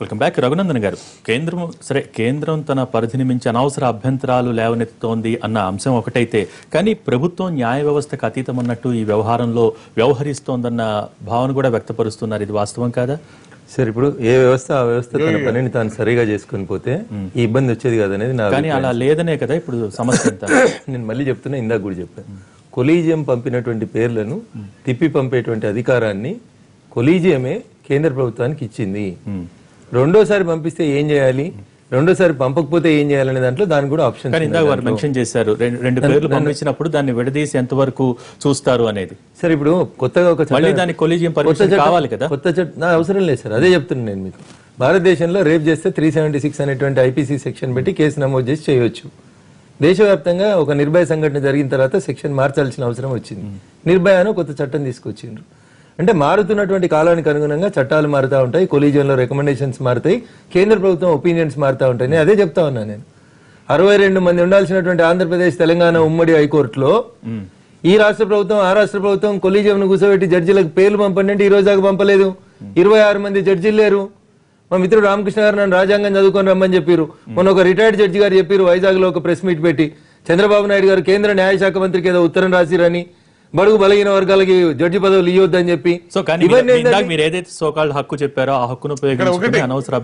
Welcome back Raghunandan గారు. కేంద్రం సరే కేంద్రం తన పరిధిని మించి అనవసర అభ్యంతరాలు లేవనెత్తుతోంది అన్న అంశం ఒకటైతే కానీ ప్రభుత్వం న్యాయ వ్యవస్థకు అతీతం అన్నట్టు ఈ వ్యవహారంలో వ్యవహరిస్తోందన్న భావన కూడా వ్యక్తపరుస్తున్నారు. ఇది వాస్తవం కాదా? సరే ఇప్పుడు ఏ వ్యవస్థ ఆ వ్యవస్థ తన పనిని తాను సరిగా చేసుకుని పోతే ఈ ఇబ్బంది వచ్చేది కాదనేది నా కానీ అలా లేదనే కదా ఇప్పుడు సమస్య నేను మళ్ళీ చెప్తున్నా ఇందాక కూడా చెప్పాను కొలీజియం పంపినటువంటి పేర్లను తిప్పి పంపేటువంటి అధికారాన్ని కొలీజియమే కేంద్ర ప్రభుత్వానికి ఇచ్చింది. రెండోసారి పంపిస్తే ఏం చేయాలి? రెండోసారి పంపకపోతే ఏం చేయాలనే దాంట్లో దానికి కూడా ఆప్షన్ కానీ ఇందాక వారు మెన్షన్ చేశారు. రెండు పేర్లు పంపించినప్పుడు దాన్ని విడదీసి ఎంతవరకు చూస్తారు అనేది. సరే ఇప్పుడు కొత్తగా ఒక దానికి కొలీజియం కావాలి కదా? కొత్త చట్టం అవసరం లేదు సార్ అదే చెప్తున్నాను నేను మీకు. భారతదేశంలో రేప్ చేస్తే త్రీ సెవెంటీ సిక్స్ అనేటువంటి ఐపీసీ సెక్షన్ పెట్టి కేసు నమోదు చేసి చేయొచ్చు దేశవ్యాప్తంగా ఒక నిర్భయ సంఘటన జరిగిన తర్వాత సెక్షన్ మార్చాల్సిన అవసరం వచ్చింది. నిర్భయ అని కొత్త చట్టం తీసుకొచ్చిండ్రు. అంటే మారుతున్నటువంటి కాలానికి అనుగుణంగా చట్టాలు మారుతూ ఉంటాయి కొలీజియంలో రికమెండేషన్స్ మారుతాయి కేంద్ర ప్రభుత్వం ఒపీనియన్స్ మారుతూ ఉంటాయి. నేను అదే చెప్తా ఉన్నా నేను. అరవై రెండు మంది ఉండాల్సినటువంటి ఆంధ్రప్రదేశ్ తెలంగాణ ఉమ్మడి హైకోర్టులో ఈ రాష్ట్ర ప్రభుత్వం ఆ రాష్ట్ర ప్రభుత్వం కొలీజియం కూర్చోబెట్టి జడ్జీలకు పేర్లు పంపండి అంటే ఈ రోజు దాకా పంపలేదు. ఇరవై ఆరు మంది జడ్జీలు లేరు. మా మిత్రుడు రామకృష్ణ గారు నన్ను రాజ్యాంగం చదువుకొని రమ్మని చెప్పారు. మొన్న ఒక రిటైర్డ్ జడ్జి గారు చెప్పారు వైజాగ్లో ఒక ప్రెస్ మీట్ పెట్టి. చంద్రబాబు నాయుడు గారు కేంద్ర న్యాయశాఖ మంత్రికి ఏదో ఉత్తరం రాసిరని. బడుగు బలహీన వర్గాలకి జడ్జి పదవులు ఇవ్వద్దని చెప్పి. సో కానీ ఇవన్నీ మీరు- ఏదైతే సోకాల్డ్ హక్కు చెప్పారో ఆ హక్కును ఉపయోగించుకుని అనవసర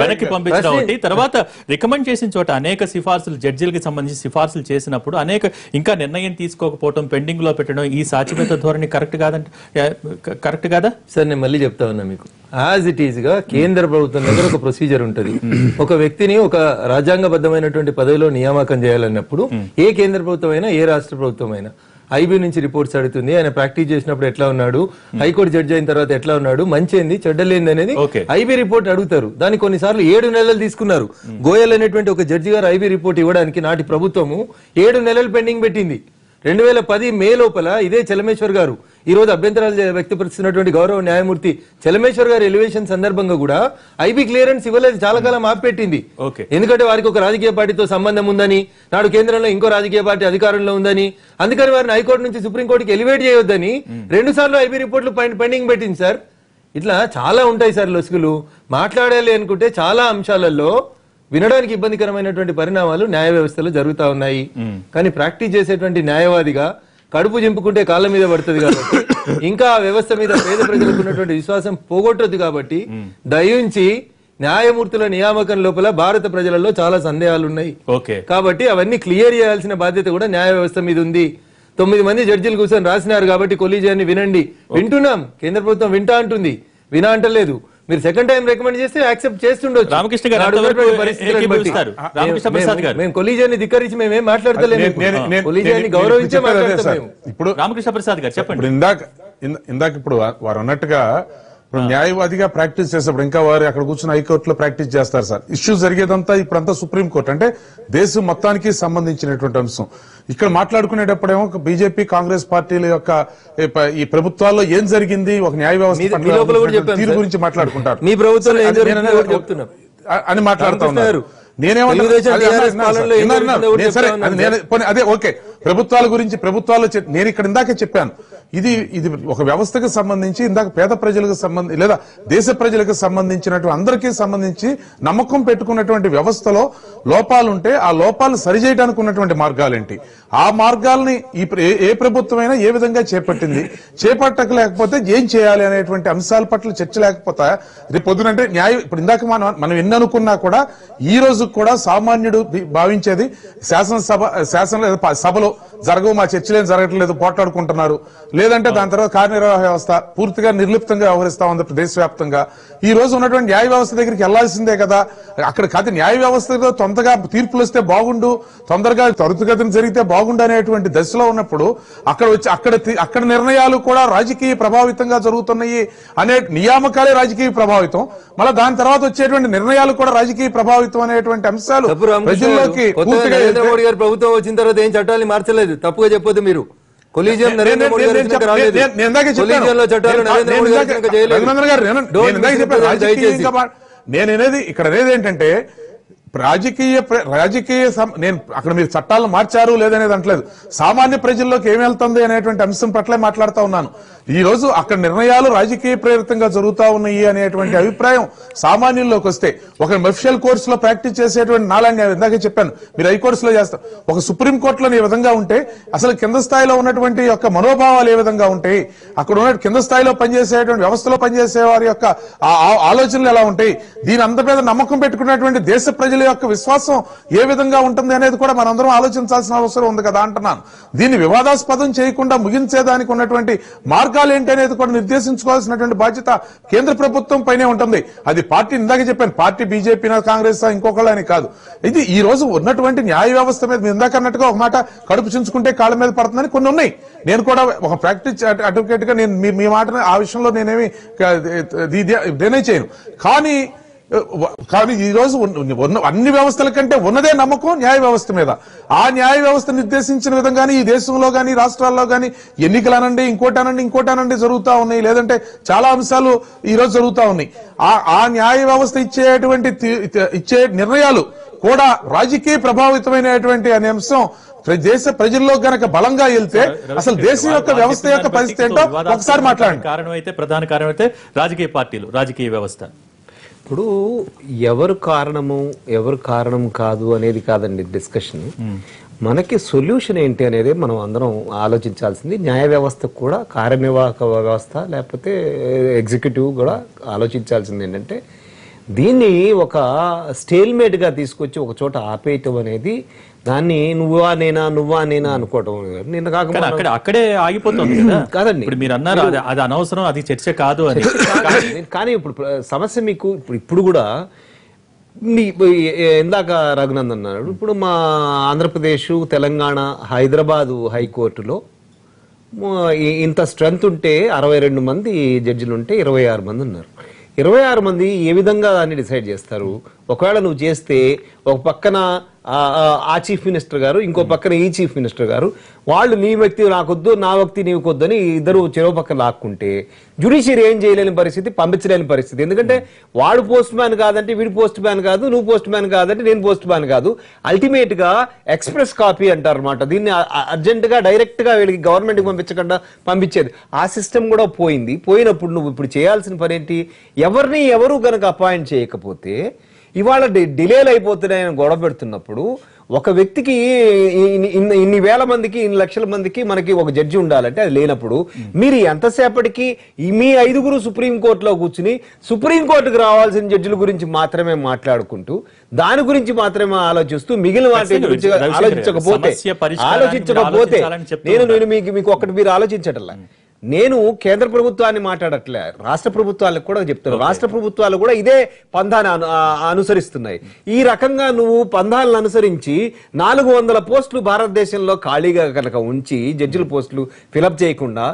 వెనక్కి- పంపించడం ఒకటి. తర్వాత రికమెండ్ చేసిన చోట అనేక సిఫార్సులు జడ్జిలకి సంబంధించి సిఫార్సులు చేసినప్పుడు అనేక ఇంకా నిర్ణయం తీసుకోకపోవడం పెండింగ్లో పెట్టడం ఈ సాచివేత ధోరణి కరెక్ట్ కాదంటే కరెక్ట్ కాదా? సార్ నేను మళ్ళీ చెప్తా ఉన్నా మీకు. యాజ్ ఇట్ ఈజ్గా కేంద్ర ప్రభుత్వం దగ్గర ఒక ప్రొసీజర్ ఉంటది. ఒక వ్యక్తిని ఒక రాజ్యాంగబద్ధమైనటువంటి పదవిలో నియామకం చేయాలన్నప్పుడు ఏ కేంద్ర ప్రభుత్వం అయినా ఏ రాష్ట్ర ప్రభుత్వం అయినా ఐబీ నుంచి రిపోర్ట్స్ అడుగుతుంది. ఆయన ప్రాక్టీస్ చేసినప్పుడు ఎట్లా ఉన్నాడు? హైకోర్టు జడ్జి అయిన తర్వాత ఎట్లా ఉన్నాడు? మంచేంది? చెడ్డలేంది అనేది. ఐబీ రిపోర్ట్ అడుగుతారు. దానికి కొన్నిసార్లు ఏడు నెలలు తీసుకున్నారు. గోయల్ అనేటువంటి ఒక జడ్జి గారు ఐబీ రిపోర్ట్ ఇవ్వడానికి నాటి ప్రభుత్వము ఏడు నెలలు పెండింగ్ పెట్టింది. రెండు వేల పది మే లోపల ఇదే చలమేశ్వర్ గారు. ఈ రోజు అభ్యంతరాలు వ్యక్తపరుస్తున్నటువంటి గౌరవ న్యాయమూర్తి చలమేశ్వర్ గారి ఎలివేషన్ సందర్భంగా కూడా ఐబీ క్లియరెన్స్ ఇవ్వలేదు చాలా కాలం ఆపిపెట్టింది. ఎందుకంటే వారికి ఒక రాజకీయ పార్టీతో సంబంధం ఉందని నాడు కేంద్రంలో ఇంకో రాజకీయ పార్టీ అధికారంలో ఉందని అందుకని వారిని హైకోర్టు నుంచి సుప్రీంకోర్టుకి ఎలివేట్ చేయొద్దని రెండు సార్లు ఐబీ రిపోర్ట్లు పెండింగ్ పెట్టింది సార్. ఇట్లా చాలా ఉంటాయి సార్ లొసుగులు. మాట్లాడాలి అనుకుంటే చాలా అంశాలలో వినడానికి ఇబ్బందికరమైనటువంటి పరిణామాలు న్యాయ వ్యవస్థలో జరుగుతా ఉన్నాయి. కానీ ప్రాక్టీస్ చేసేటువంటి న్యాయవాదిగా కడుపు చింపుకుంటే కాళ్ళ మీద పడుతుంది కాబట్టి ఇంకా ఆ వ్యవస్థ మీద పేద ప్రజలకు ఉన్నటువంటి విశ్వాసం పోగొట్టదు కాబట్టి దయించి న్యాయమూర్తుల నియామకం లోపల భారత ప్రజలలో చాలా సందేహాలు ఉన్నాయి ఓకే. కాబట్టి అవన్నీ క్లియర్ చేయాల్సిన బాధ్యత కూడా న్యాయ వ్యవస్థ మీద ఉంది. తొమ్మిది మంది జడ్జిలు కూర్చొని రాసినారు కాబట్టి కొలీజియాన్ని వినండి. వింటున్నాం. కేంద్ర ప్రభుత్వం వింటా అంటుంది. వినా అంటలేదు. మీరు సెకండ్ టైం రికమెండ్ చేస్తే యాక్సెప్ట్ చేస్తుండొచ్చు. రామకృష్ణ గారు మేము- ప్రసాద్ గారు. మేము కొలీజియాన్ని ధిక్కరించి మేమేం మాట్లాడతలేము నేను- నేను- కొలీజియాన్ని నేను- గౌరవించే మాట్లాడతాం ఇప్పుడు రామకృష్ణ ప్రసాద్ గారు చెప్పండి. ఇప్పుడు ఇందాక ఇంద- ఇందాక ఇప్పుడు వారు అన్నట్టుగా ఇప్పుడు న్యాయవాదిగా ప్రాక్టీస్ చేసేప్పుడు ఇంకా వారు అక్కడ కూర్చుని హైకోర్టులో ప్రాక్టీస్ చేస్తారు సార్. ఇష్యూ జరిగేదంతా ఇప్పుడంతా సుప్రీం కోర్టు. అంటే దేశం మొత్తానికి సంబంధించినటువంటి అంశం. ఇక్కడ మాట్లాడుకునేటప్పుడేమో బీజేపీ కాంగ్రెస్ పార్టీల యొక్క ఈ ప్రభుత్వాల్లో ఏం జరిగింది ఒక న్యాయ వ్యవస్థ తీరు. గురించి మాట్లాడుకుంటారు. మీ అని మాట్లాడుతా రామకృష్ణ ఉన్నారు. గారు, నేనేమన్నా అదే ఓకే. ప్రభుత్వాల గురించి ప్రభుత్వాలు నేను ఇక్కడ ఇందాకే చెప్పాను. ఇది ఇది ఒక వ్యవస్థకు సంబంధించి ఇందాక పేద ప్రజలకు సంబంధించి లేదా దేశ ప్రజలకు సంబంధించినటువంటి అందరికీ సంబంధించి నమ్మకం పెట్టుకున్నటువంటి వ్యవస్థలో లోపాలుంటే ఆ లోపాలు సరిచేయడానికి ఉన్నటువంటి మార్గాలేంటి? ఆ మార్గాల్ని ఈ ఏ- ప్రభుత్వమైనా ఏ విధంగా చేపట్టింది? చేపట్టకలేకపోతే ఏం చేయాలి అనేటువంటి అంశాల పట్ల చర్చ లేకపోతే రేపు పొద్దునంటే న్యాయం ఇప్పుడు ఇందాక మనం మనం ఎన్ననుకున్నా కూడా ఈ రోజు కూడా సామాన్యుడు భావించేది శాసనసభ శాసన సభలో జరగవు మా చర్చలు జరగట్లేదు పోట్లాడుకుంటున్నారు. లేదంటే దాని తర్వాత కార్యనిర్వాహక వ్యవస్థ పూర్తిగా నిర్లిప్తంగా వ్యవహరిస్తా ఉంది దేశవ్యాప్తంగా. ఈ రోజు ఉన్నటువంటి న్యాయ వ్యవస్థ దగ్గరికి వెళ్ళాల్సిందే కదా. అక్కడ కాదు న్యాయ వ్యవస్థలో తొందరగా తీర్పులు వస్తే బాగుండు తొందరగా త్వరితగతిన జరిగితే బాగుండు అనేటువంటి దశలో ఉన్నప్పుడు అక్కడ వచ్చి అక్కడ అక్కడ నిర్ణయాలు కూడా రాజకీయ ప్రభావితంగా జరుగుతున్నాయి అనే నియామకాలే రాజకీయ ప్రభావితం. మళ్ళీ దాని తర్వాత వచ్చేటువంటి నిర్ణయాలు కూడా రాజకీయ ప్రభావితం అనేటువంటి అంశాలు. ప్రజల్లోకి పూర్తిగా ప్రభుత్వం వచ్చిన తర్వాత ఏం చట్టాలు మార్చలేదు. తప్పుగా చెప్పొద్దు మీరు. కొలీజియం నేను- నరేంద్ర మోడీ చట్టాలు నరేంద్ర గారు. దయచేసి. ఇక్కడ అనేది ఏంటంటే రాజకీయ రాజకీయ నేను అక్కడ మీరు చట్టాలను మార్చారు లేదనేది అంటలేదు. సామాన్య ప్రజల్లోకి ఏమి వెళ్తుంది అనేటువంటి అంశం పట్లే మాట్లాడుతూ ఉన్నాను. ఈ రోజు అక్కడ నిర్ణయాలు రాజకీయ ప్రేరితంగా జరుగుతా ఉన్నాయి అనేటువంటి అభిప్రాయం సామాన్యుల్లోకి వస్తే. ఒక మెఫిషియల్ కోర్సులో ప్రాక్టీస్ చేసేటువంటి నాలాంటి నేను ఇందాకే చెప్పాను. మీరు హై కోర్సులో చేస్తారు ఒక సుప్రీం కోర్టులో ఈ విధంగా ఉంటే అసలు కింద స్థాయిలో ఉన్నటువంటి యొక్క మనోభావాలు ఏ విధంగా ఉంటాయి అక్కడ ఉన్న కింద స్థాయిలో పనిచేసేటువంటి వ్యవస్థలో పనిచేసే వారి యొక్క ఆలోచనలు ఎలా ఉంటాయి దీని అంత మీద నమ్మకం పెట్టుకున్నటువంటి దేశ ప్రజలు యొక్క విశ్వాసం ఏ విధంగా ఉంటుంది అనేది కూడా మనందరం ఆలోచించాల్సిన అవసరం ఉంది కదా అంటున్నాను. దీన్ని వివాదాస్పదం చేయకుండా ముగించేదానికి ఉన్నటువంటి మార్గాలు ఏంటి అనేది కూడా నిర్దేశించుకోవాల్సినటువంటి బాధ్యత కేంద్ర ప్రభుత్వం పైనే ఉంటుంది. అది పార్టీ ఇందాక చెప్పాను. పార్టీ బీజేపీ కాంగ్రెస్ ఇంకొకళ్ళు అని కాదు. ఇది ఈ రోజు ఉన్నటువంటి న్యాయ వ్యవస్థ మీద ఇందాక అన్నట్టుగా ఒక మాట కడుపు చించుకుంటే కాళ్ళ మీద పడుతుందని కొన్ని ఉన్నాయి. నేను కూడా ఒక ప్రాక్టీస్ అడ్వకేట్గా నేను మీ- మాట ఆ విషయంలో నేనేమి క- నేనే చేయను. కానీ కానీ ఈ రోజు ఉన్న- అన్ని వ్యవస్థల కంటే ఉన్నదే నమ్మకం న్యాయ వ్యవస్థ మీద. ఆ న్యాయ వ్యవస్థ నిర్దేశించిన విధంగానే ఈ దేశంలో గాని రాష్ట్రాల్లో గాని ఎన్నికలు అనండి ఇంకోటి అనండి ఇంకోటి అనండి జరుగుతా ఉన్నాయి. లేదంటే చాలా అంశాలు ఈ రోజు జరుగుతా ఉన్నాయి. ఆ ఆ న్యాయ వ్యవస్థ ఇచ్చేటువంటి ఇచ్చే నిర్ణయాలు కూడా రాజకీయ ప్రభావితమైనటువంటి అనే అంశం దేశ ప్రజల్లో గనక బలంగా వెళ్తే అసలు దేశం యొక్క వ్యవస్థ యొక్క పరిస్థితి ఏంటో ఒకసారి మాట్లాడండి. కారణం అయితే ప్రధాన కారణం అయితే రాజకీయ పార్టీలు రాజకీయ వ్యవస్థ. ఇప్పుడు ఎవరు కారణము ఎవరు కారణం కాదు అనేది కాదండి డిస్కషన్ మనకి సొల్యూషన్ ఏంటి అనేది మనం అందరం ఆలోచించాల్సింది. న్యాయ వ్యవస్థ కూడా కార్యనిర్వాహక వ్యవస్థ లేకపోతే ఎగ్జిక్యూటివ్ కూడా ఆలోచించాల్సింది ఏంటంటే దీన్ని ఒక స్టేల్మేట్గా తీసుకొచ్చి ఒక చోట ఆపేయటం అనేది దాన్ని నువ్వా నేనా నువ్వా నేనా అనుకోవటం నిన్న కాక కానీ మొన్న- అక్కడే అక్కడే ఆగిపోతుంది కదా. కాదండి. ఇప్పుడు మీరు అన్నారు అది అనవసరం అది చర్చ కాదు అని. కానీ- ఇప్పుడు సమస్య మీకు ఇప్పుడు ఇప్పుడు కూడా మీ- ఇందాక రఘునందన్ అన్నాడు. ఇప్పుడు మా ఆంధ్రప్రదేశ్ తెలంగాణ హైదరాబాదు హైకోర్టులో ఇంత స్ట్రెంత్ ఉంటే అరవై రెండు మంది జడ్జిలు ఉంటే ఇరవై ఆరు మంది ఉన్నారు. ఇరవై ఆరు మంది ఏ విధంగా దాన్ని డిసైడ్ చేస్తారు? ఒకవేళ నువ్వు చేస్తే ఒక పక్కన ఆ చీఫ్ మినిస్టర్ గారు ఇంకో పక్కన ఈ చీఫ్ మినిస్టర్ గారు వాళ్ళు నీ వ్యక్తి నాకొద్దు నా వ్యక్తి నీకొద్దు అని ఇద్దరు చెరో పక్క లాక్కుంటే జుడిషియరీ ఏం చేయలేని పరిస్థితి పంపించలేని పరిస్థితి. ఎందుకంటే వాడు పోస్ట్ మ్యాన్ కాదంటే వీడు పోస్ట్ మ్యాన్ కాదు నువ్వు పోస్ట్ మ్యాన్ కాదంటే నేను పోస్ట్ మ్యాన్ కాదు. అల్టిమేట్గా ఎక్స్ప్రెస్ కాపీ అంటారు అనమాట దీన్ని అర్జెంట్గా డైరెక్ట్గా వీళ్ళకి గవర్నమెంట్కి పంపించకుండా పంపించేది. ఆ సిస్టమ్ కూడా పోయింది. పోయినప్పుడు నువ్వు ఇప్పుడు చేయాల్సిన పని ఏంటి? ఎవరిని ఎవరు గనక అపాయింట్ చేయకపోతే ఇవాళ డిలేలు అయిపోతున్నాయని గొడవ పెడుతున్నప్పుడు ఒక వ్యక్తికి ఇన్ని- ఇన్ని వేల మందికి ఇన్ని లక్షల మందికి మనకి ఒక జడ్జి ఉండాలంటే అది లేనప్పుడు మీరు ఎంతసేపటికి మీ ఐదుగురు సుప్రీంకోర్టులో కూర్చుని సుప్రీంకోర్టుకు రావాల్సిన జడ్జిల గురించి మాత్రమే మాట్లాడుకుంటూ దాని గురించి మాత్రమే ఆలోచిస్తూ మిగిలిన వాటి గురించి ఆలోచించకపోతే ఆలోచించకపోతే నేను. నేను మీకు మీకు ఒకటి మీరు ఆలోచించటల్లా నేను కేంద్ర ప్రభుత్వాన్ని మాట్లాడట్లే. రాష్ట్ర ప్రభుత్వాలకు కూడా చెప్తాను రాష్ట్ర ప్రభుత్వాలు కూడా ఇదే పంధాన్ని అనుసరిస్తున్నాయి. ఈ రకంగా నువ్వు పంధాలను అనుసరించి నాలుగు వందల పోస్టులు భారతదేశంలో ఖాళీగా కనుక ఉంచి జడ్జిల పోస్టులు ఫిలప్ చేయకుండా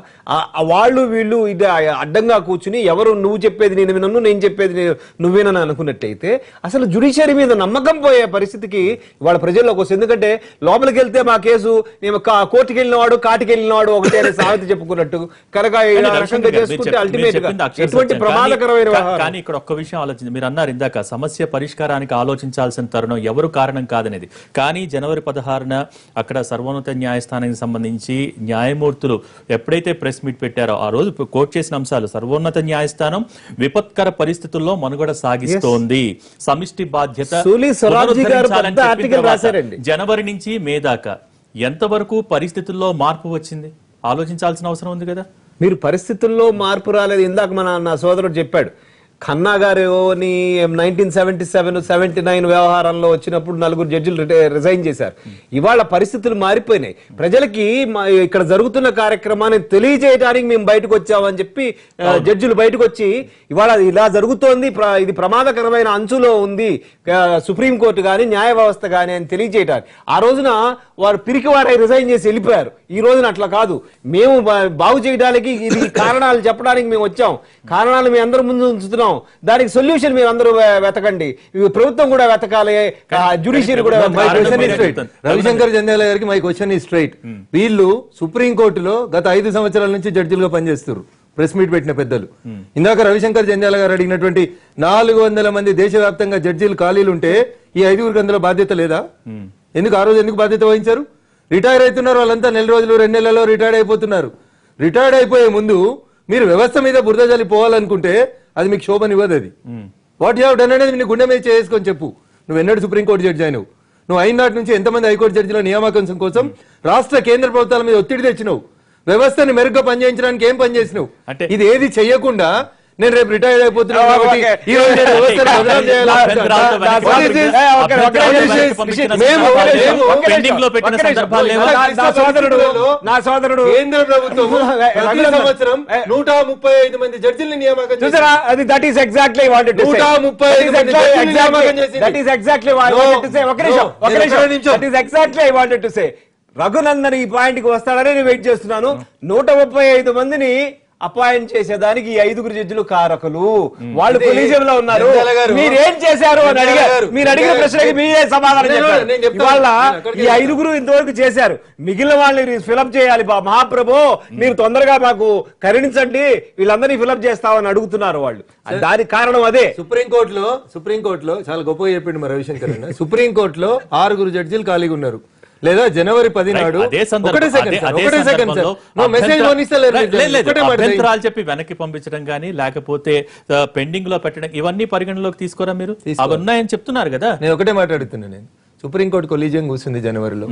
వాళ్ళు వీళ్ళు ఇది అడ్డంగా కూర్చుని ఎవరు నువ్వు చెప్పేది నేను వినను నేను చెప్పేది నేను నువ్వేనని అనుకున్నట్టయితే అసలు జుడిషియరీ మీద నమ్మకం పోయే పరిస్థితికి వాళ్ళ ప్రజల్లోకి వస్తుంది ఎందుకంటే లోపలికి వెళ్తే మా కేసు నేను కా- కోర్టుకి వాడు కాటికి వెళ్ళిన వాడు ఒకటే సామెత చెప్పుకున్నట్టు కనుక రకంగా చేసుకుంటే అల్టిమేట్ ఎటువంటి. ప్రమాదకరమైన కానీ- ఇక్కడ ఒక్క విషయం ఆలోచించి మీరు అన్నారు ఇందాక సమస్య పరిష్కారానికి ఆలోచించాల్సిన తరుణం ఎవరు కారణం కాదనేది. కానీ జనవరి పదహారున అక్కడ సర్వోన్నత న్యాయస్థానానికి సంబంధించి న్యాయమూర్తులు ఎప్పుడైతే ప్రెస్ మీట్ పెట్టారో ఆ రోజు కోట్ చేసిన అంశాలు సర్వోన్నత న్యాయస్థానం విపత్కర పరిస్థితుల్లో మనుగడ సాగిస్తోంది. సమిష్టి బాధ్యత. జనవరి నుంచి మే దాకా ఎంతవరకు పరిస్థితుల్లో మార్పు వచ్చింది? ఆలోచించాల్సిన అవసరం ఉంది కదా? మీరు పరిస్థితుల్లో మార్పు రాలేదు. ఇందాక మన నా సోదరుడు చెప్పాడు ఖన్నా గారిని nineteen seventy seven seventy nine వ్యవహారంలో వచ్చినప్పుడు నలుగురు జడ్జిలు రిజైన్ చేశారు. ఇవాళ పరిస్థితులు మారిపోయినాయి. ప్రజలకి ఇక్కడ జరుగుతున్న కార్యక్రమాన్ని తెలియజేయడానికి మేము బయటకు వచ్చామని చెప్పి జడ్జిలు బయటకు వచ్చి ఇవాళ ఇలా జరుగుతోంది ఇది ప్రమాదకరమైన అంచులో ఉంది సుప్రీంకోర్టు కానీ న్యాయ వ్యవస్థ కానీ అని తెలియజేయడానికి ఆ రోజున వారు పిరికి వారై రిజైన్ చేసి వెళ్ళిపోయారు. ఈ రోజున అట్లా కాదు. మేము బాగు చేయడానికి ఇది కారణాలు చెప్పడానికి మేము వచ్చాం. కారణాలు మీ అందరి ముందు ఉంచుతున్నాం. దానికి సొల్యూషన్ మీరు అందరూ వెతకండి. ప్రభుత్వం కూడా వెతకాలి. జుడిషియరీ కూడా. రవిశంకర్ జంధ్యాల గారికి మై క్వశ్చన్ ఈ స్ట్రైట్ వీళ్ళు సుప్రీం కోర్టులో గత ఐదు సంవత్సరాల నుంచి జడ్జిలుగా పనిచేస్తారు ప్రెస్ మీట్ పెట్టిన పెద్దలు. ఇందాక రవిశంకర్ జంజాల గారు అడిగినటువంటి నాలుగు వందల మంది దేశవ్యాప్తంగా జడ్జీలు ఖాళీలు ఉంటే ఈ ఐదుగురికి అందులో బాధ్యత లేదా? ఎందుకు ఆ రోజు ఎందుకు బాధ్యత వహించారు? రిటైర్ అవుతున్నారు వాళ్ళంతా నెల రోజులు రెండు నెలల్లో రిటైర్డ్ అయిపోతున్నారు. రిటైర్డ్ అయిపోయే ముందు మీరు వ్యవస్థ మీద బురద జల్లి పోవాలనుకుంటే అది మీకు శోభనివ్వదు అది వాట్ యూ డన్ అనేది నీ గుండె మీద చేసుకొని చెప్పు. నువ్వు ఎన్నడూ సుప్రీంకోర్టు జడ్జి అయినవు. నువ్వు అయిన నాటి నుంచి ఎంతమంది హైకోర్టు జడ్జిల నియామకం కోసం రాష్ట్ర కేంద్ర ప్రభుత్వాల మీద ఒత్తిడి తెచ్చినావు. వ్యవస్థని మెరుగ్గా పనిచేయించడానికి ఏం పని చేసినావు అంటే- ఇది ఏది చెయ్యకుండా నేను రేపు రిటైర్ అయిపోతున్నాను కాబట్టి. ఈ రోజు నేను వ్యవస్థని చేయాలి. లేవా? నా- సోదరుడు నా సోదరుడు కేంద్ర ప్రభుత్వం ప్రతి. సంవత్సరం నూట ముప్పై ఐదు మంది జడ్జిల్ని నియామకం. చూసారా అది that is exactly wanted to say నూట ముప్పై ఐదు మంది జడ్జిలు నియామకం చేసింది. That is exactly wanted to say ఒక నిమిషం ఒక నిమిషం. That is exactly I wanted to say Raghunandan ఈ పాయింట్కి వస్తాడని నేను వెయిట్ చేస్తున్నాను నూట ముప్పై ఐదు మందిని అపాయింట్ చేసేదానికి ఈ ఐదుగురు జడ్జిలు కారకులు. వాళ్ళు కొలీజియం లో ఉన్నారు. మీరు ఏం చేశారు అని అడిగారు గారు- మీరు అడిగిన ప్రశ్నకి మీరే సమాధానం చెప్పారు. ఇవాళ ఈ ఐదుగురు ఇంతవరకు చేశారు. మిగిలిన వాళ్ళని ఫిలప్ చేయాలి బా మహాప్రభు మీరు తొందరగా మాకు కరుణించండి. వీళ్ళందరినీ ఫిలప్ చేస్తామని అడుగుతున్నారు వాళ్ళు. దానికి కారణం అదే. సుప్రీంకోర్టులో సుప్రీంకోర్టులో చాలా గొప్పగా చెప్పిండు మరి రవిశంకర్ సుప్రీంకోర్టులో ఆరుగురు జడ్జిలు ఖాళీగా ఉన్నారు. లేదా జనవరి పది నాడు అదే సందర్భం- ఒకటే సెకండ్ అదే- సార్, అదే ఒకటే సెకండ్ సార్ సందర్భంలో నో మెసేజ్ అభ్యంతర- పోనిస్తలేరు లేదు, లేదు, లేదు. ఒకటే మాట దయచేసి. అభ్యంతరాలు చెప్పి వెనక్కి పంపించడం కానీ లేకపోతే పెండింగ్లో పెట్టడం ఇవన్నీ పరిగణలోకి తీసుకోరా మీరు? అవి ఉన్నాయని చెప్తున్నారు కదా. నేను ఒకటే మాట్లాడుతున్నా నేను. సుప్రీంకోర్టు కొలీజియం కూర్చుంది జనవరిలో.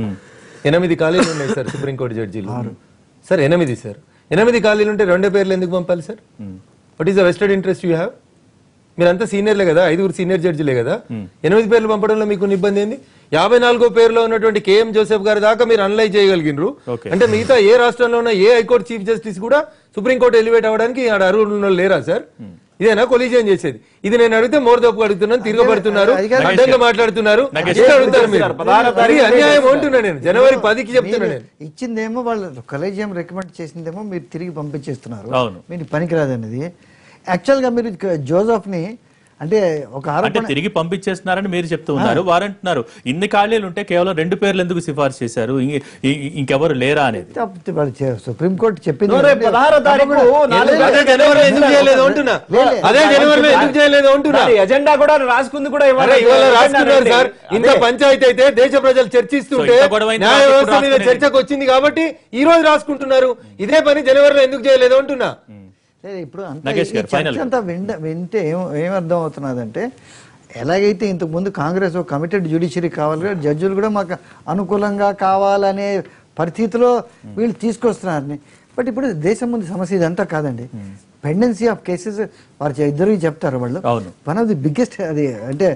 ఎనిమిది ఖాళీలు ఉన్నాయి సార్ సుప్రీంకోర్టు జడ్జీలు. సార్ ఎనిమిది సార్ ఎనిమిది ఖాళీలు ఉంటే రెండే పేర్లు ఎందుకు పంపాలి sir what is the vested interest you have మీరంతా సీనియర్లే కదా ఐదుగురు సీనియర్ జడ్జిలే కదా. ఎనిమిది పేర్లు పంపడంలో మీకు ఇబ్బంది ఏంది? యాభై నాలుగో పేరులో ఉన్నటువంటి కేఎం జోసెఫ్ గారి దాకా మీరు అనలైజ్ చేయగలిగినరు. అంటే మిగతా ఏ రాష్ట్రంలో ఉన్న ఏ హైకోర్టు చీఫ్ జస్టిస్ కూడా సుప్రీంకోర్టు ఎలివేట్ అవ్వడానికి ఆడ అర్హులు వాళ్ళు లేరా సార్? ఇదేనా కొలీజియం చేసేది? ఇది నేను అడిగితే మోర్ తప్పు అడుగుతున్నాను తిరగబడుతున్నారు. అడ్డంగా మాట్లాడుతున్నారు. అడుగుతారు మీరు. అన్యాయం అంటున్నా నేను. జనవరి పదికి చెప్తున్నా మీరు నేను. ఇచ్చిందేమో వాళ్ళు కలేజియం రికమెండ్ చేసిందేమో మీరు తిరిగి పంపించేస్తున్నారు. అవును. మీరు పనికిరాదనేది యాక్చువల్గా మీరు జోసఫ్ని అంటే ఒక అంటే ఆరోపణ తిరిగి పంపించేస్తున్నారని మీరు చెప్తూ ఉన్నారు వారంటున్నారు. ఇన్ని ఖాళీలు ఉంటే కేవలం రెండు పేర్లు ఎందుకు సిఫార్సు చేశారు? ఇంకెవరు లేరా అనేది. సుప్రీంకోర్టు చెప్పింది ఎజెండా కూడా రాసుకుంది కూడా రాసుకున్నారు సార్. ఇంత. పంచాయతీ అయితే దేశ ప్రజలు చర్చిస్తుంటే న్యాయ వ్యవస్థ మీద. చర్చకు వచ్చింది కాబట్టి ఈ రోజు రాసుకుంటున్నారు. ఇదే పని జనవరిలో ఎందుకు చేయలేదు అంటున్నా? ఇప్పుడు అంతా వింట వింటే ఏం ఏమర్థం అవుతున్నదంటే ఎలాగైతే ఇంతకు ముందు కాంగ్రెస్ ఒక కమిటెడ్ జ్యుడిషియరీ కావాలి జడ్జిలు కూడా మాకు అనుకూలంగా కావాలనే పరిస్థితిలో వీళ్ళు తీసుకొస్తున్నారని. బట్ ఇప్పుడు దేశం ముందు సమస్య ఇదంతా కాదండి. పెండెన్సీ ఆఫ్ కేసెస్ వారు ఇద్దరికి చెప్తారు వాళ్ళు. అవును. వన్ ఆఫ్ ది బిగ్గెస్ట్ అది అంటే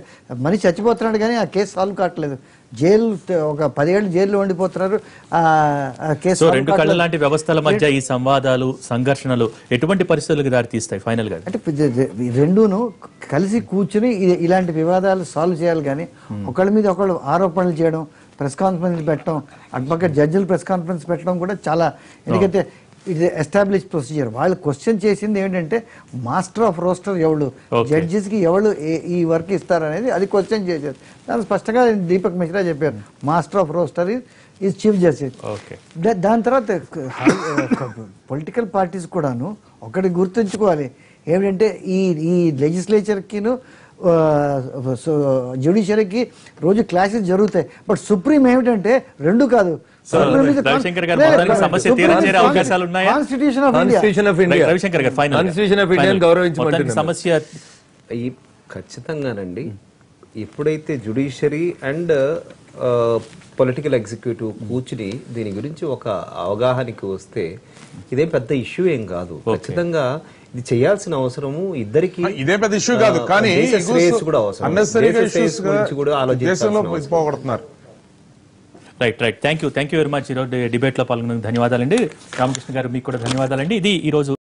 మనిషి చచ్చిపోతున్నాడు కానీ ఆ కేసు సాల్వ్ కావట్లేదు. జైలు ఒక పదేళ్ళు జైల్లో ఉండిపోతున్నారు. కేసు రెండు కళ్ళ. లాంటి వ్యవస్థల మధ్య ఈ సంవాదాలు సంఘర్షణలు ఎటువంటి పరిస్థితులకు దారి తీస్తాయి ఫైనల్గా అంటే రెండును కలిసి కూర్చుని ఇలాంటి వివాదాలు సాల్వ్ చేయాలి కానీ ఒకళ్ళ మీద ఒకళ్ళు ఆరోపణలు చేయడం ప్రెస్ కాన్ఫరెన్స్ పెట్టడం అటుపక్క జడ్జిలు ప్రెస్ కాన్ఫరెన్స్ పెట్టడం కూడా చాలా ఎందుకంటే ఇది ఎస్టాబ్లిష్ ప్రొసీజర్ వాళ్ళు క్వశ్చన్ చేసింది ఏంటంటే మాస్టర్ ఆఫ్ రోస్టర్ ఎవడు? Okay. జడ్జెస్కి ఎవడు ఈ వర్క్ ఇస్తారనేది అది క్వశ్చన్ చేశారు. దాని స్పష్టంగా దీపక్ మిశ్రా చెప్పారు master of roster is chief justice దాని తర్వాత పొలిటికల్ పార్టీస్ కూడాను ఒకటి గుర్తుంచుకోవాలి. ఏమిటంటే ఈ ఈ లెజిస్లేచర్కిను జ్యుడిషియరీకి రోజు క్లాసెస్ జరుగుతాయి. బట్ సుప్రీం ఏమిటంటే రెండు కాదు రవిశంకర్ గారు మొత్తానికి సమస్య తీరచేరే అవకాశాలు ఉన్నాయా? Constitution of India constitution of India Ravishankar గారు ఫైనల్ కాన్స్టిట్యూషన్ ఆఫ్ ఇండియా గౌరవించమంటున్నాను. సమస్య ఈ ఖచ్చితంగానండి ఎప్పుడైతే జుడిషియరీ అండ్ పొలిటికల్ ఎగ్జిక్యూటివ్ కూర్చుని దీని గురించి ఒక అవగాహనకి వస్తే ఇదేం పెద్ద ఇష్యూ ఏం కాదు. ఖచ్చితంగా ఇది చేయాల్సిన అవసరము ఇద్దరికి ఇదే పెద్ద ఇష్యూ కాదు. కానీ కూడా అవసరం కూడా. పోగొడుతున్నారు. Right right thank you thank you very much ఈరోజు డిబేట్లో పాల్గొన్నందుకు ధన్యవాదాలండి. రామకృష్ణ గారు మీకు కూడా ధన్యవాదాలండి. ఇది ఈ రోజు